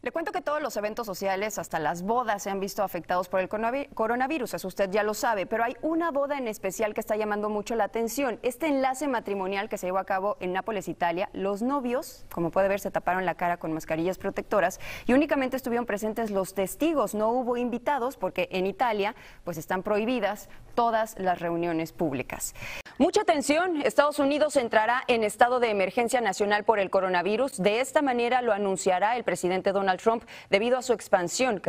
Le cuento que todos los eventos sociales, hasta las bodas, se han visto afectados por el coronavirus, eso usted ya lo sabe, pero hay una boda en especial que está llamando mucho la atención. Este enlace matrimonial que se llevó a cabo en Nápoles, Italia, los novios, como puede ver, se taparon la cara con mascarillas protectoras y únicamente estuvieron presentes los testigos, no hubo invitados porque en Italia pues están prohibidas todas las reuniones públicas. Mucha atención, Estados Unidos entrará en estado de emergencia nacional por el coronavirus. De esta manera lo anunciará el presidente Donald Trump debido a su expansión.